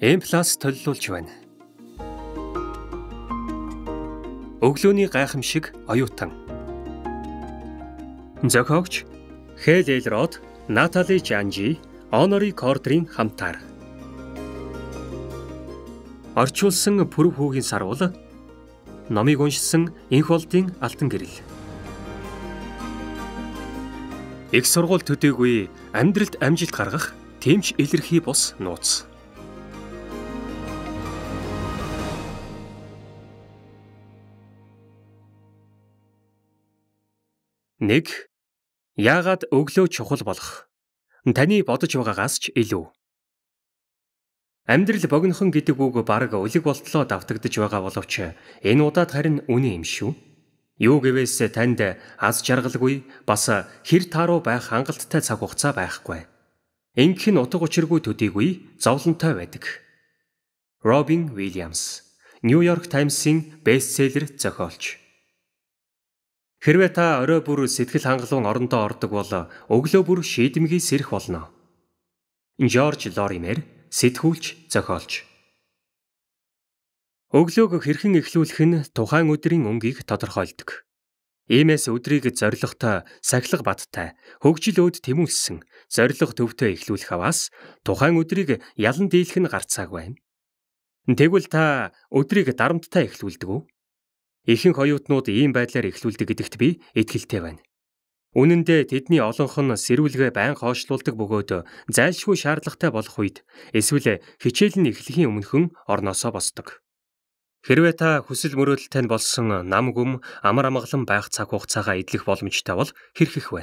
M+ төлөвлөж байна. Өглөөний гайхамшиг оюутан. Зохиогч Хэл Элрод, Натали Жанжи, Онори Кордрийн хамтаар. Орчуулсан Пүрв хүүгийн сарвал номыг уншсан Инх болдын алтан гэрэл. Их сургууль төдийгүй амьдралд амжилт гаргах тэмч илэрхий бус нууц. Нэг яагаад өглөө чухал болох? Таны бодож байгаагаас ч илүү. Амьдрал богинохон гэдэг үг бараг үлэг болтлоо давтагдж байгаа боловч энэ удаад харин үнэн юм шүү. Юу гэвээс танд аз жаргалгүй бас хэр тааруу байх хангалттай цаг хугацаа байхгүй. Ингэх нь утга учиргүй төдийгүй зовлонтой байдаг. Робин Уильямс, Нью-Йорк Таймс-ийн бестселлер зохиолч. Хэрвээ та орой бүр сэтгэл хангалуун орондоо ордог бол өглөө бүр шийдэмгий сэрэх болно. Жорж Лоример, сэтгүүлч, зохиолч. Өглөөг хэрхэн эхлүүлэх нь тухайн өдрийн өнгийг тодорхойлдог. Иймээс өдрийг зоригтой, сахилга баттай, хөгжил өөд тэмүүлсэн, зориг төвтэй эхлүүлэх аваас тухайн өдрийг ялан дийлэх нь гарцааг байна. Тэгвэл та өдрийг дарамттай эхлүүлдэг үү? Ихэнх оюутнууд ийм байдлаар эхлүүлдэг гэдэгт би итгэлтэй байна. Үнэн дээр тэдний олонх нь сэрүүлгээ байн хоошлуулдаг бөгөөд зайлшгүй шаардлагатай болох үед эсвэл хичээл нь эхлэхийн өмнөхөн орноосоо босдог. Хэрвээ та хүсэл мөрөөдөлтэй болсон нам гүм амар амгалан байх цаг хугацаагаа эдлэх боломжтой бол хэрхэх вэ?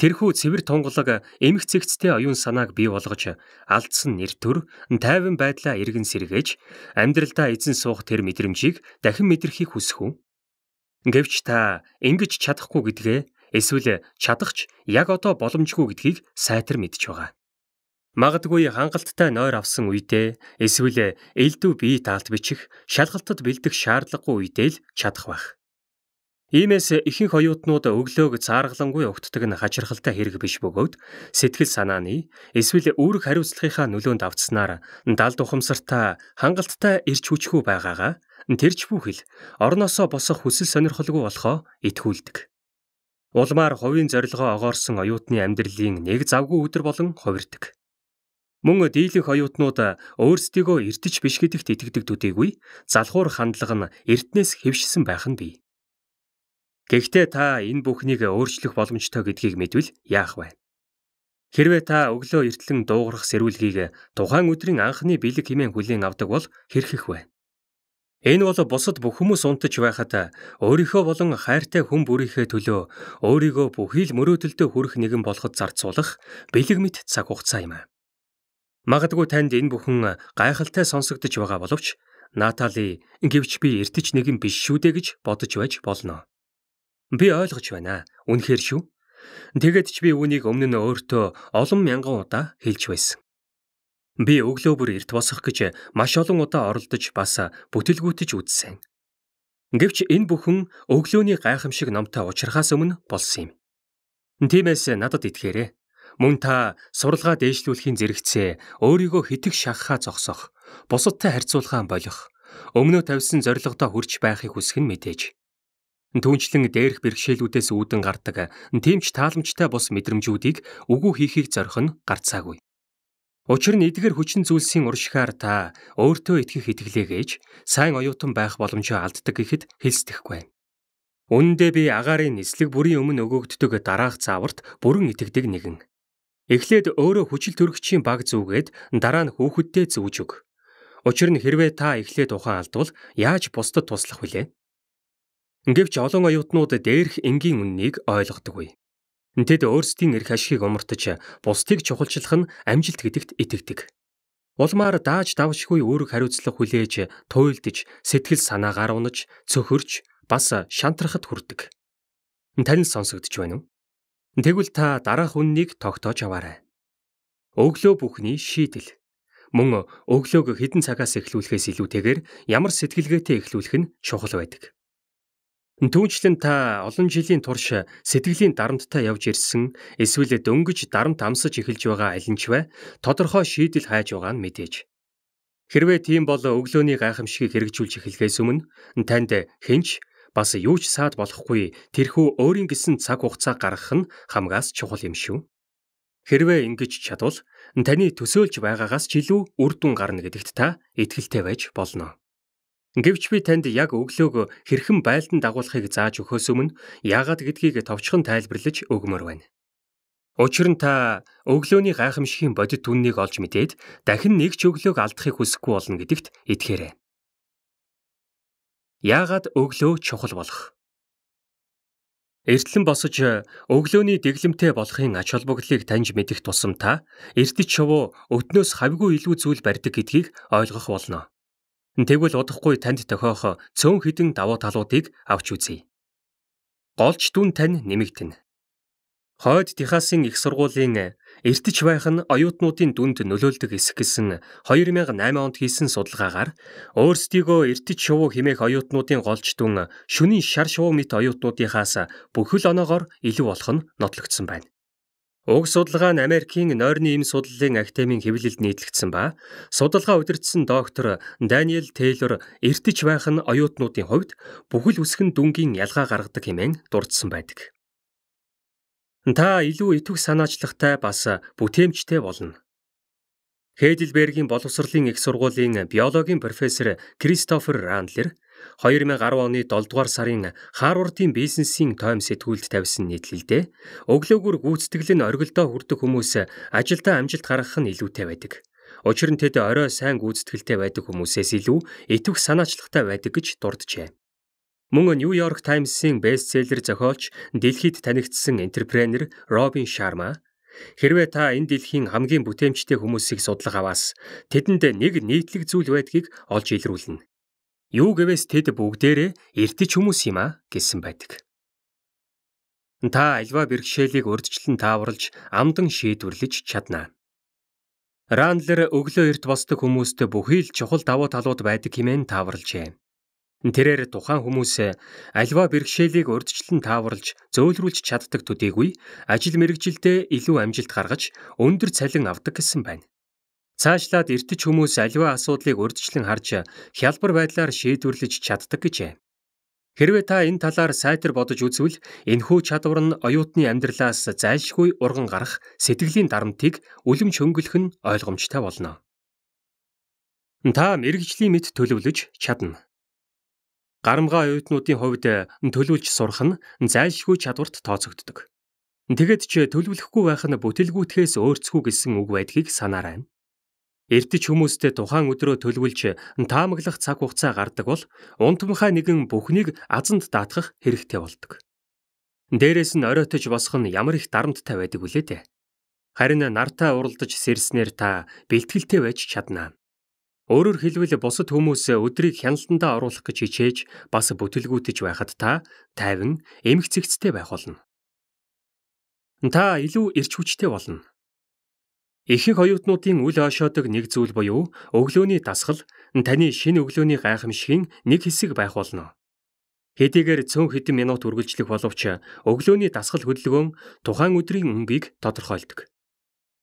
Тэрхүү цэвэр тунгалаг эмх цэгцтэй оюун санааг бий болгож алдсан нэр төр тайван байдлаа эргэн сэргээж амьдралдаа эзэн суух тэр мэдрэмжийг дахин мэдрахийг хүсэх үү? Гэвч та ингэж чадахгүй гэдгээ эсвэл чадахч яг одоо боломжгүй гэдгийг сайтар мэдж байгаа. Магадгүй хангалттай нойр авсан үедээ эсвэл элдв бие таалт бичих шалгалтад бэлдэх шаардлагагүй үедээ л чадах байх. Иймээс ихэнх оюутнууд өглөөг цааргалангүй өгтдөг нь хачирхалтай хэрэг биш бөгөөд сэтгэл санааны эсвэл үүрэг хариуцлагынхаа нөлөөнд автснаар далд ухамсартаа хангалттай ирч хүчгүй байгаагаа тэрч бүхэл орноосоо босох хүсэл сонирхолгүй болохоо итгүүлдэг. Улмаар хувийн зорилгоо огоорсон оюутны амьдралын нэг завгүй өдөр болон хувирдаг. Мөн дийлэнх оюутнууд өөрсдийгөө эртэж биш гэдэгт итгэдэг төдийгүй залхуур хандлага нь эртнээс хэвшсэн байх нь бий. Гэхдээ та энэ бүхнийг өөрчлөх боломжтой гэдгийг мэдвэл яах вэ? Хэрвээ та өглөө эртлэн дуугарах сэрүүлгийг тухайн өдрийн анхны бэлэг хэмээн хүлээн авдаг бол хэрхэх вэ? Энэ бол бусад бүх хүмүүс унтаж байхад өөрийнхөө болон хайртай хүн бүрийнхээ төлөө өөрийгөө бүхий л мөрөөдөлтөд хүрэх нэгэн болоход зарцуулах бэлэг мэт цаг хугацаа юм. Магадгүй танд энэ бүхэн гайхалтай сонсогдож байгаа боловч Натали гэвч би эртэж нэгэн биш шүү дээ гэж бодож байж болно. Би ойлгож байна. Үнэхээр шүү. Тэгэд ч би үүнийг өмнө нь өөртөө олон мянган удаа хэлж байсан. Би өглөө бүр эрт босох гэж маш олон удаа оролдож бас бүтэлгүйтэж үзсэн. Гэвч энэ бүхэн өглөөний гайхамшиг номтой уулзрахаас өмнө болсон юм. Тиймээс надад итгээрэй. Мөн та суралгаа дээшлүүлэхийн зэрэгцээ өөрийгөө хитэг шахахаа зогсоох, бусадтай харьцуулахаа болох, өмнөө тавьсан зорилгодоо хүрч байхыг хүсэх нь мэдээж. Түүнчлэн дээрх бэрхшээлүүдээс үүдэн гардаг тэмч тааламжтай бос мэдрэмжүүдийг үгүй хийхийг зорих нь гарцаагүй. Учир нь эдгээр хүчин зүйлсийн уршихаар та өөртөө итгэх итгэлээгээж сайн оюутан байх боломжоо алддаг гэхэд хэлсдэхгүй. Үүндээ би агаарын нислэг бүрийн өмнө өгөөгддөг дараах зааварт бүрэн итгэдэг нэгэн. Эхлээд өөрөө хүчил төрөгчийн баг зүгээд дараа нь хүүхэддээ зүүж өг. Учир нь хэрвээ та эхлээд ухаан алдвал яаж бусдад туслах вүлээ? Гэвч олон оюутнууд дээрх энгийн үннийг ойлгодоггүй. Тэд өөрсдийн эрх ашигыг умартаж бусдыг чухалчлах нь амжилт гэдэгт итгэдэг. Улмаар дааж давшгүй үүрэг хариуцлага хүлээж, туйлдж, сэтгэл санаагаар унаж, цөхөрч, бас шантрахад хүрдэг. Тань сонсогдож байна уу? Тэгвэл та дараах үннийг тогтоож аваарай. Өглөө бүхний шийдэл. Мөн өглөөг хідэн цагаас эхлүүлэхээс илүүтэйгээр ямар сэтгэлгээтэй эхлүүлэх нь чухал байдаг. Түүнчлэн та олон жилийн турш сэтгэлийн дарамттай явж ирсэн эсвэл дөнгөж дарамт амсаж эхэлж байгаа аль нь ч вэ тодорхой шийдэл хайж байгаа нь мэдээж. Хэрвээ тийм бол өглөөний гайхамшигыг хэрэгжүүлж эхлэхээс өмнө танд хинч бас юу ч саад болохгүй тэрхүү өөрийн гэсэн цаг хугацаа гаргах нь хамгаас чухал юм шүү. Хэрвээ ингэж чадвал таны төсөөлж байгаагаас ч илүү үр дүн гарна гэдэгт та итгэлтэй байж болно. Гэвч би танд яг өглөөг хэрхэн байлдан дагуулахыг зааж өгөхөөс өмнө яагаад гэдгийг товчхон тайлбарлаж өгмөр байна. Учир нь та өглөөний гайхамшигын бодит үннийг олж мэдээд дахин нэг ч өглөөг алдахыг хүсэхгүй болно гэдэгт итгээрэй. Яагаад өглөө чухал болох? Эртлэн босож өглөөний дэглэмтэй болохын ач холбогдлыг таньж мэдэх тусам та эртэж шувуу өднөөс хавьгүй илүү зүйл барьдаг гэдгийг ойлгох болно. Тэгвэл удахгүй танд тохиох цөөн хідэн давуу талуудыг авч үзье. Голч дүн тань нэмэгдэнэ. Хойд Техасын их сургуулийн эртэж байх нь оюутнуудын дүнд нөлөөлдөг эсэх гэсэн 2008 онд хийсэн судалгаагаар өөрсдийгөө эртэж шувуу химээх оюутнуудын голч дүн шөнийн шар шувуу мэт оюутнуудынхаас бүхэл оноогоор илүү болох нь нотлогдсон байна. Уг судалгаа нь Америкийн нойрны эм судлалын академийн хэвлэлд нийтлэгдсэн ба судалгаа удирдсан доктор Даниэл Тейлор эртэж байх нь оюутнуудын хувьд бүхэл үсгэн дүнгийн ялгаа гаргадаг хэмээн дурдсан байдаг. Та илүү итвэх санаачлагтай бас бүтээмжтэй болно. Heidelberg-ийн боловсролын их сургуулийн биологийн профессор Кристофер Рандлер 2010 оны 7 дугаар сарын Харвардын бизнесийн тойм сэтгүүлд тавьсан нийтлэлдээ өглөөгөр гүйцэтгэл нь оргилдоо хүрдэг хүмүүс ажилдаа амжилт гаргах нь илүүтэй байдаг. Учир нь тэд орой сайн гүйцэтгэлтэй байдаг хүмүүсээс илүү итвэх санаачлагтай байдаг гэж дурджээ. Мөн Нью-Йорк Таймс-ийн бестселлер зохиолч дэлхийд танигдсан энтерпренер Робин Шарма хэрвээ та энэ дэлхийн хамгийн бүтээмжтэй хүмүүсийг судлах аваас тэдэнд нэг нийтлэг зүйл байдгийг олж илрүүлнэ. Юу гэвээс тэд бүгдээрээ эртэж хүмүүс юм а гэсэн байдаг. Та альва бэрхшээлийг урдчлан тааварлаж амдан шийдвэрлэж чадна. Рандлер өглөө эрт босдог хүмүүст бүхий л чухал давуу талууд байдаг хэмээн тааварлжээ. Тэрээр тухайн хүмүүс альва бэрхшээлийг урдчлан тааварлж зөөлрүүлж чаддаг төдийгүй ажил мэрэгжилдээ илүү амжилт гаргаж өндөр цалин авдаг гэсэн байна. Цаашлаад эртэж хүмүүс альва асуудлыг урдчлан харж хялбар байдлаар шийдвэрлэж чаддаг гэжээ. Хэрвээ та энэ талаар сайтар бодож үзвэл энэхүү чадвар нь оюутны амьдралаас зайлшгүй урган гарах сэтгэлийн дарамтыг үлэмж хөнгөлөх нь ойлгомжтой болно. Та мэрэгжлийн мэд төлөвлөж чадна. Гарамгаа оюутнуудын хувьд төлөвлөж сурах нь зайлшгүй чадварт тооцогддог. Тэгэд ч төлөвлөхгүй байх нь бүтэлгүйтгэхээс өөрцгүй гэсэн үг байдгийг санаарай. Эртэж хүмүүстэй тухайн өдрөө төлөвлөж таамаглах цаг хугацаа гардаг бол унтмахаа нэгэн бүхнийг азанд даатгах хэрэгтэй болдог. Дээрээс нь оройтож босох нь ямар их дарамттай байдаг вүлээ дээ. Харин нартаа уралдаж сэрснээр та бэлтгэлтэй байж чаднаа. Өөрөөр хэлбэл бусад хүмүүс өдрийг хяналтандаа оруулах гэж хичээж бас бүтлгүүтэж байхад та тайван эмх цэгцтэй байх болно. Та илүү эрч хүчтэй болно. Ихэнх оюутнуудын үл хойшоодог нэг зүйл буюу өглөөний дасгал таны шинэ өглөөний гайхамшигын нэг хэсэг байх болно. Хэдийгээр цөөн хэдэн минут үргэлжлэх боловч өглөөний дасгал хөдөлгөөн тухайн өдрийн өнгийг тодорхойлдог.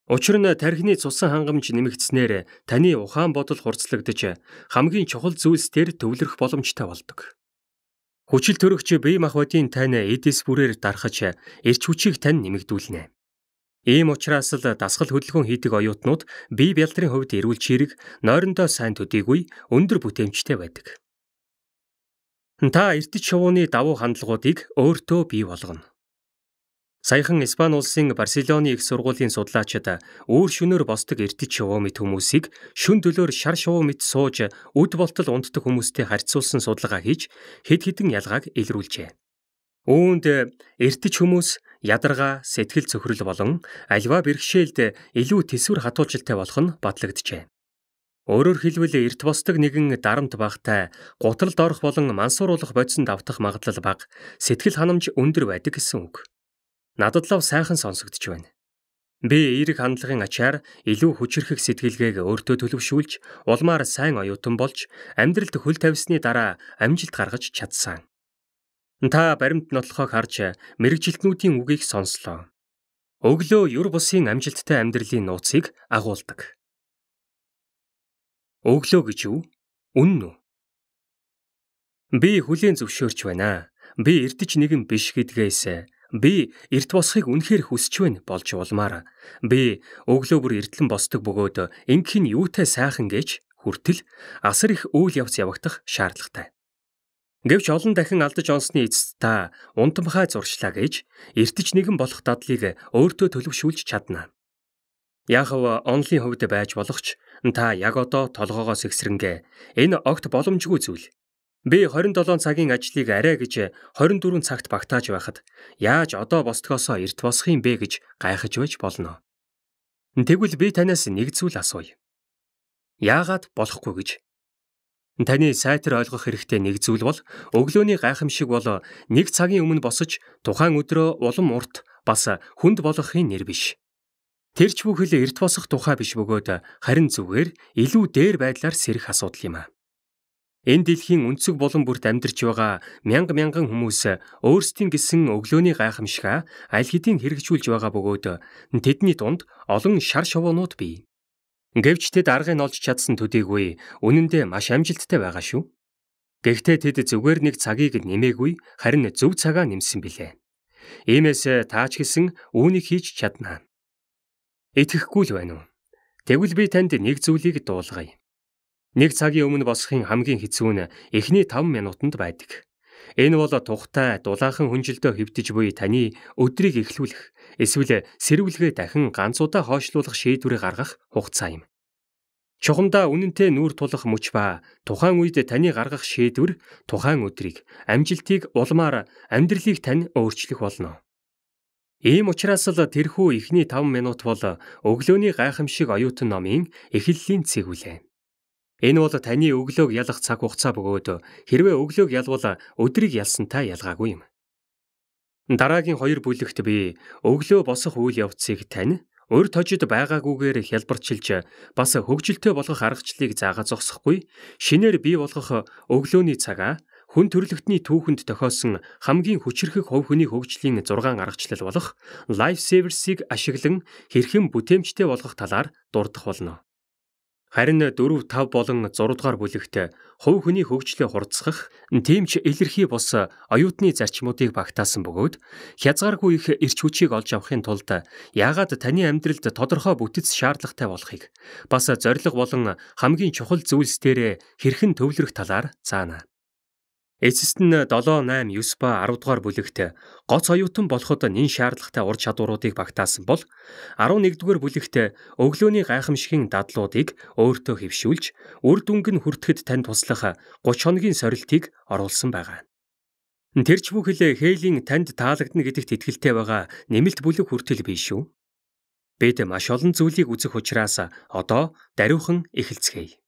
Учир нь тархины цусан хангамж нэмэгдснээр таны ухаан бодол хурцлагдаж хамгийн чухал зүйлс дээр төвлөрөх боломжтой болдог. Хүчил төрөгч бие махбодын тань эдэс бүрээр дарахж эрч хүчийг тань нэмэгдүүлнэ. Ийм учраас л дасгал хөдөлгөөн хийдэг оюутнууд бие бялдрын хувьд эрүүл чирэг, нойрондоо сайн төдийгүй өндөр бүтээмжтэй байдаг. Та эртэж шувууны давуу хандлагуудыг өөртөө бий болгоно. Саяхан Испани улсын Барселоны их сургуулийн судлаачид өөр шөнөөр босдог эртэж шувуу мэт хүмүүсийг шүн төлөөр шар шувуу мэт сууж үд болтол унддаг хүмүүстэй харьцуулсан судалгаа хийж хэд хэдэн ялгааг илрүүлжээ. Үүнд эртэж хүмүүс ядаргаа, сэтгэл цөхрөл болон альва бэрхшээлд илүү төсвөр хатуужилтай болох нь батлагджээ. Өөрөөр хэлбэл эрт босдог нэгэн дарамт багтай гутралд орох болон мансууруулах бодисонд автах магадлал бага, сэтгэл ханамж өндөр байдаг гэсэн үг надад лав сайхан сонсогдож байна. Би эерэг хандлагын ачаар илүү хүчрхэг сэтгэлгээг өөртөө төлөвшүүлж, улмаар сайн оюутан болж, амьдралд хөл тавьсны дараа амжилт гаргаж чадсан. Та баримт нотлохыг харж мэрэгжилтнүүдийн үгийг сонслоо. Өглөө юр бусын амжилттай амьдралын нууцыг агуулдаг. Өглөө гэж юу? Үнэн үү? Би хүлийн зөвшөөрч байна. Би эрдэж нэгэн биш гэдгээс би эрт босхийг үнэхээр хүсэж байна болж улмаар. Би өглөө бүр эртлэн босдог бөгөөд ингэх нь юутай сайхан гэж хүртэл асар их үйл явц явагдах шаардлагатай. Гэвч олон дахин алдаж онсны эцэст та унтамхай зуршлаа гэж эртэж нэгэн болох дадлыг өөртөө төлөвшүүлж чадна. Яахав онлын хувьд байж болох ч та яг одоо толгоогоос ихсрэнгээ энэ огт боломжгүй зүйл. Би 27 цагийн ажлыг арай гэж 24 цагт багтааж байхад яаж одоо босдгоосоо эрт босох юм бэ гэж гайхаж байж болно. Тэгвэл би танаас нэг зүйл асууя. Яагаад болохгүй гэж Таны сайтар ойлгох хэрэгтэй нэг зүйл бол өглөөний гайхамшиг бол нэг цагийн өмнө босож тухайн өдрөө улам урт бас хүнд болгохын нэр биш. Тэрч бүхэл эрт босох тухай биш бөгөөд харин зүгээр илүү дээр байдлаар сэрэх асуудал юм а. Энэ дэлхийн өнцөг болон бүрт амьдарч байгаа мянга мянган хүмүүс өөрсдийн гэсэн өглөөний гайхамшига аль хэдийн хэрэгжүүлж байгаа бөгөөд тэдний дунд олон шар шовоонууд бий. Гэвч тэд аргыг олж чадсан төдийгүй үнэндээ маш амжилттай байгаа шүү. Гэхдээ тэд зүгээр нэг цагийг нэмээгүй харин зөв цагаа нэмсэн билээ. Иймээс таач гисэн үүнийг хийж чаднаа. Итгэхгүй л байна уу? Тэгвэл би танд нэг зүйлийг дуулгая. Нэг цагийн өмнө босхын хамгийн хэцүү нь эхний 5 минутанд байдаг. Энэ бол тухтай дулаахан хүнжилтөө хөвтөж буй таны өдрийг эхлүүлэх эсвэл сэрвэлгээ дахин ганц удаа хойшлуулах шийдвэрийг гаргах хугацаа юм. Чухамдаа үнэнтэй нүүр тулах мөч ба тухайн үед таны гаргах шийдвэр тухайн өдрийг амжилтыг улмаар амьдралыг тань өөрчлөх болно. Ийм учраас л тэрхүү ихний 5 минут бол өглөөний гайхамшиг оюутан номын эхлэлийн цэг үлээ. Энэ бол таны өглөөг ялах цаг хугацаа бөгөөд хэрвээ өглөөг ялвал өдрийг ялсантай ялгаагүй юм. Дараагийн хоёр бүлэгт би өглөө босох үйл явцыг тань Өр тожид байгаагүйгээр хялбарчилж бас хөгжилтэй болгох аргачлалыг заага зогсохгүй шинээр бий болгох өглөөний цагаа хүн төрлөختний түүхэнд тохиосон хамгийн хүчирхэг хувь хүний хөгжлийн 6 аргачлал болох Life Savers-ыг ашиглан хэрхэн бүтээмжтэй болгох талаар дурдах болно. Харин 4, 5 болон 6 дугаар бүлэгт хувь хүний хөгжлөө хурцсах, тийм ч илэрхий бус оюутны зарчмуудыг багтаасан бөгөөд хязгааргүй их эрч хүчийг олж авахын тулд яагаад таны амьдралд тодорхой бүтэц шаардлагатай болохыг бас зориг болон хамгийн чухал зүйлс дээр хэрхэн төвлөрөх талаар заана. Эцэст нь 7, 8, 9 ба 10 дугаар бүлэгт гоц оюутан болоход нэн шаардлагатай ур чадваруудыг багтаасан бол 11 дугаар бүлэгт өглөөний гайхамшигын дадлуудыг өөртөө хэвшүүлж үр дүнг нь хүртэхэд танд туслах 30 хоногийн сорилтыг оруулсан байгаа. Тэрч бүхэл хээлийн танд таалагдана гэдэгт итгэлтэй байгаа нэмэлт бүлэг хүртэл биш шүү. Бид маш олон зүйлийг үзэх учраас одоо даруйхан эхэлцгээе.